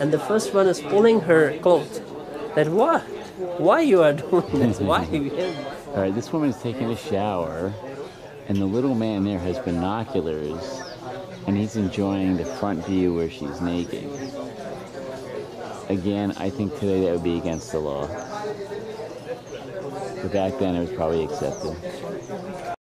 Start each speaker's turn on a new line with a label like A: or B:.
A: and the first one is pulling her coat. That what? Why you are doing this? Why?
B: All right, this woman is taking a shower, and the little man there has binoculars, and he's enjoying the front view where she's naked. Again, I think today that would be against the law. But back then it was probably accepted.